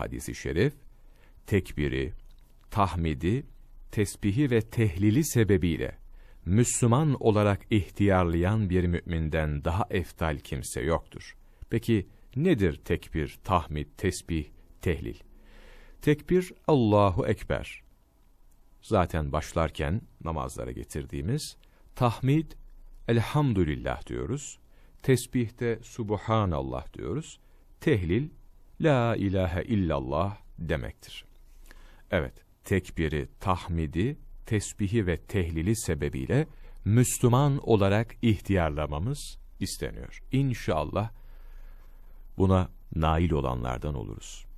hadisi şerif, tekbiri, tahmidi, tesbihi ve tehlili sebebiyle Müslüman olarak ihtiyarlayan bir müminden daha eftal kimse yoktur. Peki nedir tekbir, tahmid, tesbih, tehlil? Tekbir Allahu Ekber. Zaten başlarken namazlara getirdiğimiz tahmid elhamdülillah diyoruz. Tesbihte subhanallah diyoruz. Tehlil la ilahe illallah demektir. Evet, tekbiri, tahmidi, tesbihi ve tehlili sebebiyle Müslüman olarak ihtiyarlamamız isteniyor. İnşallah buna nail olanlardan oluruz.